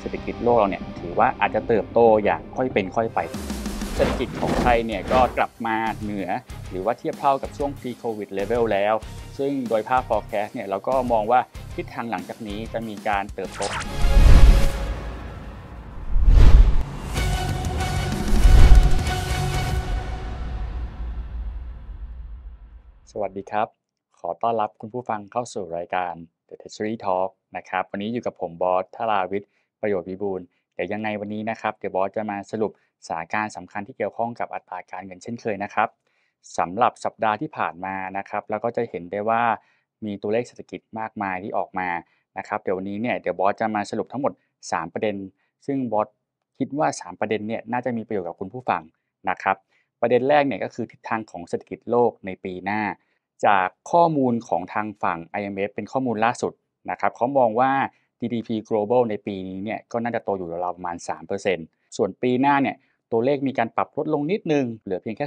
เศรษฐกิจโลกเราเนี่ยถือว่าอาจจะเติบโตอย่างค่อยเป็นค่อยไป เศรษฐกิจของไทยเนี่ยก็กลับมาเหนือ หรือว่าเทียบเท่ากับช่วง pre covid level แล้ว ซึ่งโดยภาพ forecast เนี่ยเราก็มองว่าทิศทางหลังจากนี้จะมีการเติบโตสวัสดีครับ ขอต้อนรับคุณผู้ฟังเข้าสู่รายการ The Treasury Talk นะครับ วันนี้อยู่กับผมบอสธาราวิทย์ ประโยชน์วิบูลเดี๋ยวยังไงวันนี้นะครับเดี๋ยวบอสจะมาสรุปสถานการณ์สำคัญที่เกี่ยวข้องกับอัตราการเงินเช่นเคยนะครับสำหรับสัปดาห์ที่ผ่านมานะครับแล้วก็จะเห็นได้ว่ามีตัวเลขเศรษฐกิจมากมายที่ออกมานะครับเดี๋ยววันนี้เนี่ยเดี๋ยวบอสจะมาสรุปทั้งหมด 3 ประเด็น ซึ่งบอสคิดว่า 3 ประเด็นเนี่ยน่าจะมีประโยชน์กับคุณผู้ฟังนะครับ ประเด็นแรกเนี่ยก็คือทิศทางของเศรษฐกิจโลกในปีหน้า จากข้อมูลของทางฝั่ง IMF เป็นข้อมูลล่าสุดนะครับเขามองว่า GDP global ในปีนี้เนี่ยก็น่าจะโตอยู่ราวประมาณ 3%ส่วนปีหน้าเนี่ยตัวเลขมีการปรับลดลงนิดนึง เหลือเพียงแค่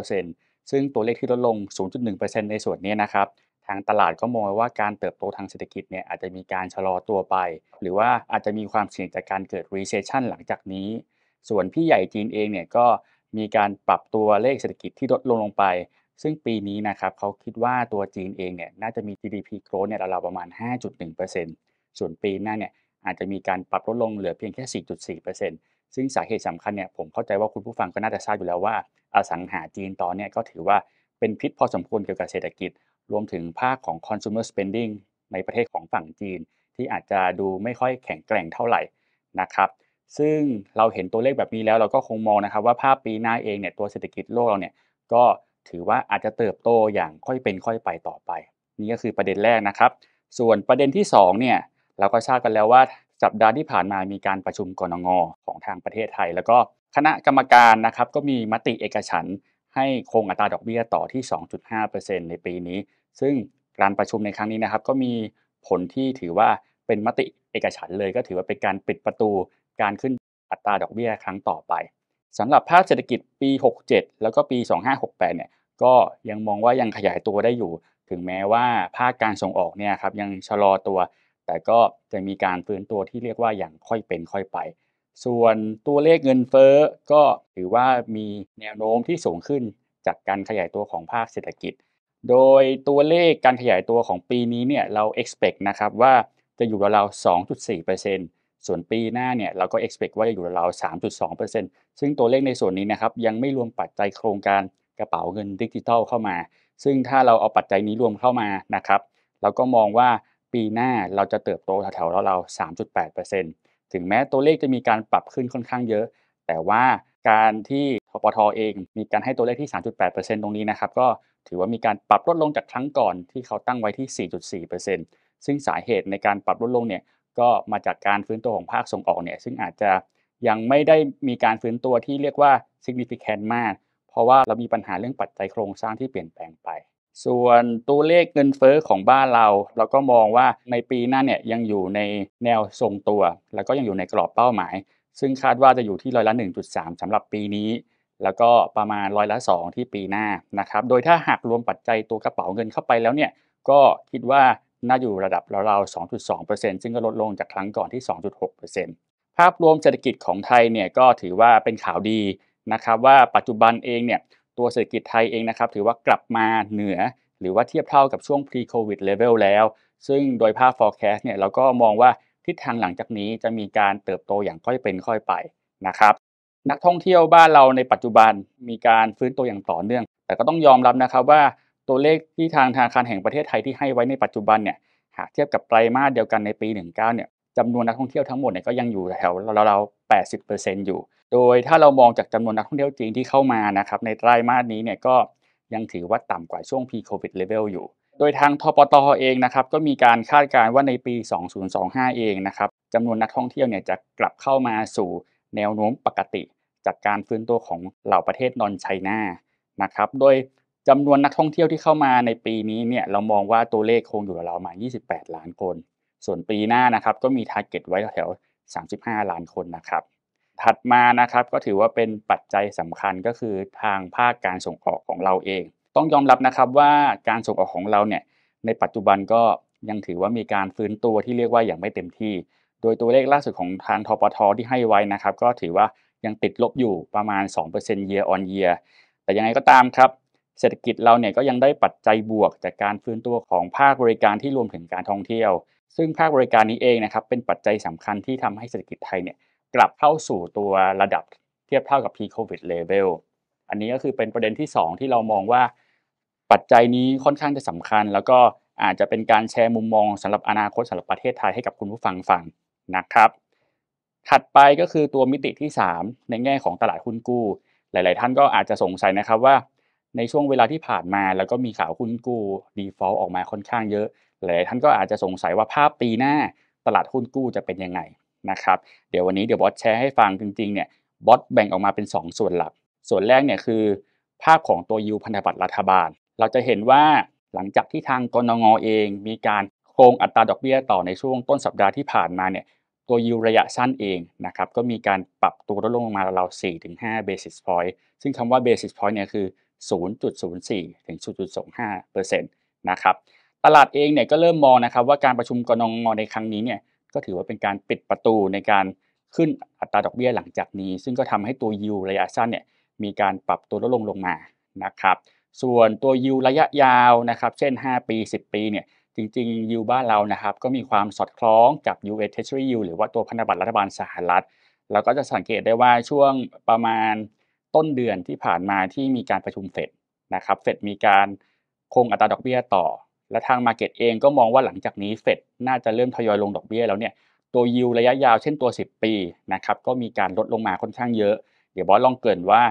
2.9%ซึ่งตัวเลขที่ลดลง 0.1%ในส่วนนี้นะครับ ทางตลาดก็มองว่าการเติบโตทางเศรษฐกิจเนี่ยอาจจะมีการชะลอตัวไป หรือว่าอาจจะมีความเสี่ยงจากการเกิด recession หลังจากนี้ ส่วนพี่ใหญ่จีนเองเนี่ยก็มีการปรับตัวเลขเศรษฐกิจที่ลดลงลงไป ซึ่งปีนี้นะครับเขาคิดว่าตัวจีนเองเนี่ยน่าจะมี GDP growth เนี่ยราวๆประมาณ 5.1% ส่วนปีหน้าเนี่ยอาจจะมีการปรับลดลงเหลือเพียงแค่ 4.4%ซึ่งสาเหตุสำคัญเนี่ยผมเข้าใจว่าคุณผู้ฟังก็น่าจะทราบอยู่แล้วว่าอสังหาจีนตอนเนี้ก็ถือว่าเป็นพิษพอสมควรเกี่ยวกับเศรษฐกิจ รวมถึงภาคของ consumer spending ในประเทศของฝั่งจีน ที่อาจจะดูไม่ค่อยแข็งแกร่งเท่าไหร่นะครับซึ่งเราเห็นตัวเลขแบบนี้แล้วเราก็คงมองนะครับว่าภาพปีหน้าเองเนี่ยตัวเศรษฐกิจโลกเราเนี่ยก็ถือว่าอาจจะเติบโตอย่างค่อยเป็นค่อยไปต่อไป นี่ก็คือประเด็นแรกนะครับ ส่วนประเด็นที่2เนี่ย เราก็ทราบกันแล้วว่าสัปดาห์ที่ผ่านมามีการประชุมกรงงของทางประเทศไทย แล้วก็คณะกรรมการนะครับก็มีมติเอกฉันให้คงอัตราดอกเบี้ยต่อที่ 2.5%ในปีนี้ ซึ่งการประชุมในครั้งนี้นะครับก็มีผลที่ถือว่าเป็นมติเอกฉันเลย ก็ถือว่าเป็นการปิดประตูการขึ้นอัตราดอกเบี้ยครั้งต่อไปสำหรับภาคเศรษฐกิจปี 67 แล้วก็ปี 2568 เนี่ยก็ยังมองว่ายังขยายตัวได้อยู่ ถึงแม้ว่าภาคการส่งออกเนี่ยครับยังชะลอตัว แต่ก็จะมีการฟื้นตัวที่เรียกว่าอย่างค่อยเป็นค่อยไป ส่วนตัวเลขเงินเฟ้อก็ถือว่ามีแนวโน้มที่สูงขึ้นจากการขยายตัวของภาคเศรษฐกิจ โดยตัวเลขการขยายตัวของปีนี้เนี่ยเรา expect นะครับว่าจะอยู่ราวๆ2.4%ส่วนปีหน้าเนี่ยเราก็ expect ว่าจะอยู่ราวๆ3.2%ซึ่งตัวเลขในส่วนนี้นะครับยังไม่รวมปัจจัยโครงการกระเป๋าเงินดิจิทัลเข้ามา ซึ่งถ้าเราเอาปัจจัยนี้รวมเข้ามานะครับ เราก็มองว่า ปีหน้าเราจะเติบโตแถวๆเรา3.8%ถึงแม้ตัวเลขจะมีการปรับขึ้นค่อนข้างเยอะ แต่ว่าการที่ทปทเอง มีการให้ตัวเลขที่ 3.8%ตรงนี้นะครับ ก็ถือว่ามีการปรับลดลงจากครั้งก่อนที่เขาตั้งไว้ที่ 4.4%ซึ่งสาเหตุในการปรับลดลงเนี่ยก็มาจากการฟื้นตัวของภาคส่งออกเนี่ยซึ่งอาจจะยังไม่ได้มีการฟื้นตัวที่เรียกว่า significant มาก เพราะว่าเรามีปัญหาเรื่องปัจจัยโครงสร้างที่เปลี่ยนแปลงไป ส่วนตัวเลขเงินเฟอ้อของบ้านเรา เราก็มองว่าในปีหน้าเนี่ยยังอยู่ในแนวทรงตัว แล้วก็ยังอยู่ในกรอบเป้าหมาย ซึ่งคาดว่าจะอยู่ที่ร้อยละ 1.3สำหรับปีนี้ แล้วก็ประมาณร้อยละ 2 ที่ปีหน้านะครับโดยถ้าหากรวมปัจจัยตัวกระเป๋าเงินเข้าไปแล้วเนี่ยก็คิดว่าน่าอยู่ระดับราวๆ 2.2%ซึ่งก็ลดลงจากครั้งก่อนที่ 2.6%ภาพรวมเศรษฐกิจของไทยเนี่ยก็ถือว่าเป็นข่าวดีนะครับว่าปัจจุบันเองเนี่ย ตัวเศรษฐกิจไทยเองนะครับถือว่ากลับมาเหนือ หรือว่าเทียบเท่ากับช่วง pre covid level แล้ว ซึ่งโดยภาพ forecast เนี่ยเราก็มองว่าทิศทางหลังจากนี้จะมีการเติบโตอย่างค่อยเป็นค่อยไปนะครับนักท่องเที่ยวบ้านเราในปัจจุบันมีการฟื้นตัวอย่างต่อเนื่อง แต่ก็ต้องยอมรับนะครับว่าตัวเลขที่ทางธนาคารแห่งประเทศไทยที่ให้ไว้ในปัจจุบันเนี่ยหากเทียบกับไตรมาสเดียวกันในปี 19เนี่ย จำนวนนักท่องเที่ยวทั้งหมดเนี่ยก็ยังอยู่แถวราวๆ80%อยู่ โดยถ้าเรามองจากจำนวนนักท่องเที่ยวจีนที่เข้ามานะครับในไตรมาสนี้เนี่ยก็ยังถือว่าต่ำกว่าช่วง pre covid level อยู่ โดยทางธปทเองนะครับก็มีการคาดการณ์ว่าในปี 2025 เองนะครับจำนวนนักท่องเที่ยวเนี่ยจะกลับเข้ามาสู่แนวโน้มปกติ จากการฟื้นตัวของเหล่าประเทศ non-China นะครับ โดยจำนวนนักท่องเที่ยวที่เข้ามาในปีนี้เนี่ยเรามองว่าตัวเลขคงอยู่ราวๆมา 28 ล้านคน ส่วนปีหน้านะครับก็มี target ไว้แถว35 ล้านคนนะครับ ถัดมานะครับก็ถือว่าเป็นปัจจัยสำคัญก็คือทางภาคการส่งออกของเราเอง ต้องยอมรับนะครับว่าการส่งออกของเราเนี่ยในปัจจุบันก็ยังถือว่ามีการฟื้นตัวที่เรียกว่าอย่างไม่เต็มที่ โดยตัวเลขล่าสุดของทางทปทที่ให้ไว้นะครับ ก็ถือว่ายังติดลบอยู่ประมาณ 2% year on year แต่ยังไงก็ตามครับ เศรษฐกิจเราเนี่ยก็ยังได้ปัจจัยบวกจากการฟื้นตัวของภาคบริการที่รวมถึงการท่องเที่ยว ซึ่งภาคบริการนี้เองนะครับเป็นปัจจัยสำคัญที่ทำให้เศรษฐกิจไทยเนี่ยกลับเข้าสู่ตัวระดับเทียบเท่ากับ pre-covid level อันนี้ก็คือเป็นประเด็นที่ 2 ที่เรามองว่าปัจจัยนี้ค่อนข้างจะสำคัญ แล้วก็อาจจะเป็นการแชร์มุมมองสำหรับอนาคตสำหรับประเทศไทยให้กับคุณผู้ฟังฟังนะครับ ถัดไปก็คือตัวมิติที่ 3 ในแง่ของตลาดหุ้นกู้ หลาย ๆ ท่านก็อาจจะสงสัยนะครับว่า ในช่วงเวลาที่ผ่านมาแล้วก็มีข่าวหุ้นกู้ default ออกมาค่อนข้างเยอะ หลายท่านก็อาจจะสงสัยว่าภาพปีหน้าตลาดหุ้นกู้จะเป็นยังไงนะครับเดี๋ยววันนี้เดี๋ยวบอสแชร์ให้ฟังจริงๆเนี่ยบอสแบ่งออกมาเป็น 2 ส่วนหลัก ส่วนแรกเนี่ยคือภาพของตัวยูพันธบัตรรัฐบาล เราจะเห็นว่าหลังจากที่ทางกนงเองมีการโครงอัตราดอกเบี้ยต่อในช่วงต้นสัปดาห์ที่ผ่านมาเนี่ยตัวยูระยะสั้นเองนะครับก็มีการปรับตัวลดลงมารา4-5 basis point ซึ่งคำว่า basis point เนี่ยคือ 0.04ถึง0.25%นะครับ ตลาดเองเนี่ยก็เริ่มมองนะครับว่าการประชุมกนงในครั้งนี้เนี่ยก็ถือว่าเป็นการปิดประตูในการขึ้นอัตราดอกเบี้ยหลังจากนี้ ซึ่งก็ทำให้ตัวยูระยะสั้นเนี่ยมีการปรับตัวลดลงลงมานะครับส่วนตัวยูระยะยาวนะครับเช่น 5 ปี 10 ปีเนี่ยจริงๆยูบ้านเรานะครับก็มีความสอดคล้องกับ US Treasury Yield หรือว่าตัวพันธบัตรรัฐบาลสหรัฐเราก็จะสังเกตได้ว่าช่วงประมาณต้นเดือนที่ผ่านมาที่มีการประชุมเฟดนะครับเฟดมีการคงอัตราดอกเบี้ยต่อ และทางมาเก็ตเองก็มองว่าหลังจากนี้เฟดน่าจะเริ่มทยอยลงดอกเบี้ยแล้วเนี่ยตัวยิวระยะยาวเช่นตัว 10 ปีนะครับก็มีการลดลงมาค่อนข้างเยอะ เดี๋ยวบอสลองเกินว่า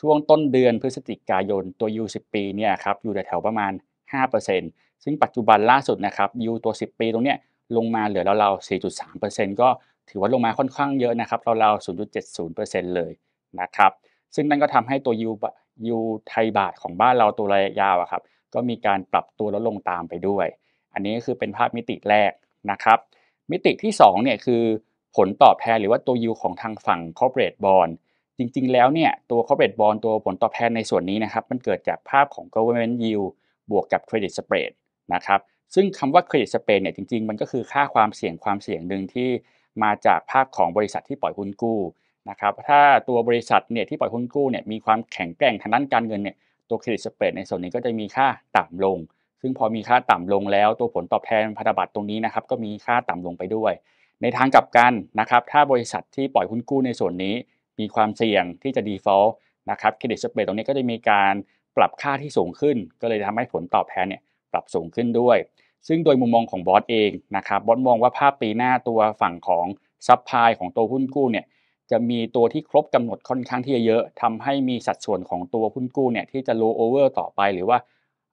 ช่วงต้นเดือนพฤศจิกายนตัวยู10 ปีเนี่ยครับอยู่แถวประมาณ 5%ซึ่งปัจจุบันล่าสุดนะครับยูตัว 10 ปีตรงเนี้ยลงมาเหลือราวๆ4.3%ก็ถือว่าลงมาค่อนข้างเยอะนะครับราวๆ0.70%เลยนะครับซึ่งนั่นก็ทำให้ตัวยูยูไทยบาทของบ้านเราตัวระยะยาวอะครับ ก็มีการปรับตัวลดลงตามไปด้วย อันนี้ก็คือเป็นภาพมิติแรกนะครับ มิติที่2เนี่ยคือผลตอบแทนหรือว่าตัวยูของทางฝั่ง corporate bond จริงๆ แล้วเนี่ยตัว corporate bond ตัวผลตอบแทนในส่วนนี้นะครับ มันเกิดจากภาพของ government yield บวกกับ credit spread นะครับซึ่งคำว่า credit spread เนี่ยจริงๆ มันก็คือค่าความเสี่ยงความเสี่ยงหนึ่งที่มาจากภาพของบริษัทที่ปล่อยหุ้นกู้นะครับถ้าตัวบริษัทเนี่ยที่ปล่อยหุ้นกู้เนี่ยมีความแข็งแกร่งทางด้านการเงินเนี่ย ตัวเครดิตสเปรดในส่วนนี้ก็จะมีค่าต่ำลง ซึ่งพอมีค่าต่ำลงแล้วตัวผลตอบแทนพันธบัตรตรงนี้นะครับก็มีค่าต่ำลงไปด้วย ในทางกลับกันนะครับถ้าบริษัทที่ปล่อยหุ้นกู้ในส่วนนี้ มีความเสี่ยงที่จะ default นะครับเครดิตสเปรดตรงนี้ก็จะมีการปรับค่าที่สูงขึ้น ก็เลยทำให้ผลตอบแทนเนี่ยปรับสูงขึ้นด้วย ซึ่งโดยมุมมองของบอสเองนะครับบอสมองว่าภาพปีหน้าตัวฝั่งของ supply ของตัวหุ้นกู้เนี่ย จะมีตัวที่ครบกำหนดค่อนข้างที่จะเยอะทำให้มีสัดส่วนของตัวหุ้นกู้เนี่ยที่จะ roll over ต่อไปหรือว่า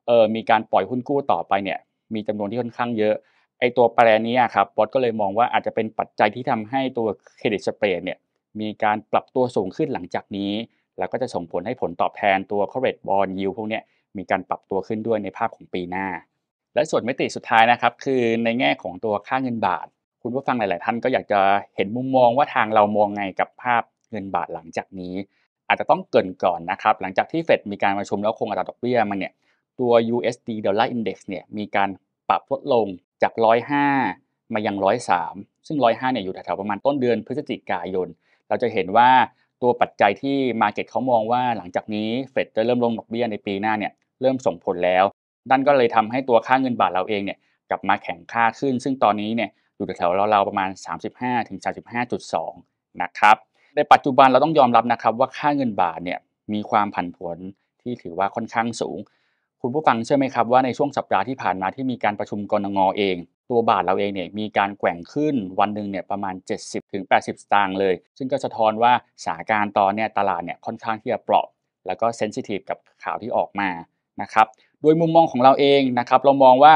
เออมีการปล่อยหุ้นกู้ต่อไปเนี่ยมีจำนวนที่ค่อนข้างเยอะไอตัวแปรนี้ครับบอสก็เลยมองว่าอาจจะเป็นปัจจัยที่ทำให้ตัว credit spread เนี่ยมีการปรับตัวสูงขึ้นหลังจากนี้ แล้วก็จะส่งผลให้ผลตอบแทนตัว corporate bond yield พวกนี้มีการปรับตัวขึ้นด้วยในภาพของปีหน้า และส่วนมิติสุดท้ายนะครับคือในแง่ของตัวค่าเงินบาท คุณผู้ฟังหลาย ๆ ท่านก็อยากจะเห็นมุมมองว่าทางเรามองไงกับภาพเงินบาทหลังจากนี้ อาจจะต้องเกินก่อนนะครับ หลังจากที่เฟดมีการประชุมแล้วคงอัตราดอกเบี้ยมันเนี่ยตัว USD Dollar Index เนี่ยมีการปรับลดลงจาก 105 มายัง 103 ซึ่ง 105 เนี่ยอยู่แถวๆประมาณต้นเดือนพฤศจิกายน เราจะเห็นว่าตัวปัจจัยที่ Market เขามองว่าหลังจากนี้เฟดจะเริ่มลงดอกเบี้ยในปีหน้าเนี่ยเริ่มส่งผลแล้วนั่นก็เลยทำให้ตัวค่าเงินบาทเราเองเนี่ยกลับมาแข็งค่าขึ้น ซึ่งตอนนี้เนี่ย อยู่แถวๆราๆประมาณ 35ถึง35.2 นะครับ ในปัจจุบันเราต้องยอมรับนะครับว่าค่าเงินบาทเนี่ยมีความผันผวนที่ถือว่าค่อนข้างสูง คุณผู้ฟังเชื่อไหมครับว่าในช่วงสัปดาห์ที่ผ่านมาที่มีการประชุมกรงงเอง ตัวบาทเราเองเนี่ยมีการแกว่งขึ้นวันหนึ่งเนี่ยประมาณ 70-80 สตางค์เลย ซึ่งก็สะท้อนว่าสถานการณ์ตอนเนี่ยตลาดเนี่ยค่อนข้างที่จะเปราะ แล้วก็เซนซิทีฟกับข่าวที่ออกมานะครับโดยมุมมองของเราเองนะครับเรามองว่า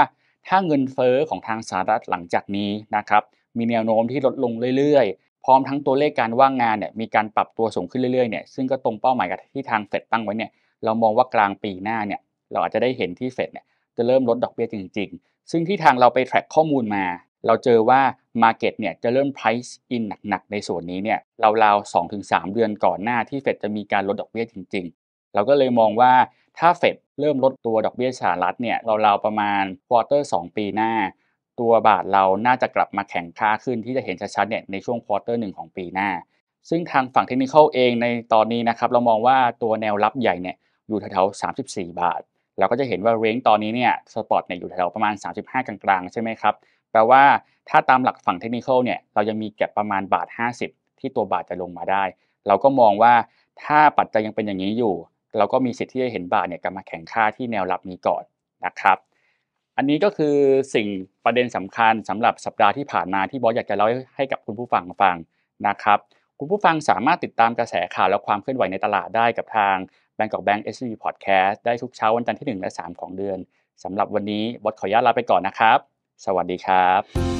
ถ้าเงินเฟอ้อของทางสหรัฐหลังจากนี้นะครับมีแนวโน้มที่ลดลงเรื่อยๆ พร้อมทั้งตัวเลขการว่างงานเนี่ยมีการปรับตัวสูงขึ้นเรื่อยๆเนี่ยซึ่งก็ตรงเป้าหมายกับที่ทางเฟดตั้งไว้เนี่ยเรามองว่ากลางปีหน้าเนี่ยเราอาจจะได้เห็นที่เฟดเนี่ยจะเริ่มลดดอกเบี้ยจริง ๆ ซึ่งที่ทางเราไปแทร็กข้อมูลมา เราเจอว่า Market เนี่ยจะเริ่ม price in หนักๆ ในส่วนนี้เนี่ยราวๆ2-3 เดือนก่อนหน้าที่เฟดจะมีการลดดอกเบี้ยจริง ๆ เราก็เลยมองว่าถ้าเฟด เริ่มลดตัวดอกเบี้ยสหรัฐเนี่ยราวๆประมาณ quarter 2ปีหน้า ตัวบาทเราน่าจะกลับมาแข็งค่าขึ้นที่จะเห็นชัดๆเนี่ยในช่วง quarter หนึ่งของปีหน้า ซึ่งทางฝั่งเทคนิคเองในตอนนี้นะครับเรามองว่าตัวแนวรับใหญ่เนี่ยอยู่แถวๆ34 บาท เราก็จะเห็นว่าเรนจ์ตอนนี้เนี่ยสปอตเนี่ยอยู่แถวๆประมาณ 35 กลางๆใช่ไหมครับแปลว่าถ้าตามหลักฝั่งเทคนิคเนี่ยเรายังมีแก็บประมาณบาท 50 ที่ตัวบาทจะลงมาได้ เราก็มองว่าถ้าปัจจัยยังเป็นอย่างนี้อยู่ เราก็มีสิทธิ์ที่จะเห็นบาทเนี่ยกลับมาแข็งค่าที่แนวรับนี้ก่อนนะครับ อันนี้ก็คือสิ่งประเด็นสำคัญสำหรับสัปดาห์ที่ผ่านมาที่บอสอยากจะเล่าให้กับคุณผู้ฟังฟังนะครับคุณผู้ฟังสามารถติดตามกระแสข่าวและความเคลื่อนไหวในตลาดได้กับทาง Bangkok Bank SCB Podcast ได้ทุกเช้าวันจันทร์ที่ 1 และ 3 ของเดือนสำหรับวันนี้บอสขออนุญาตลาไปก่อนนะครับ สวัสดีครับ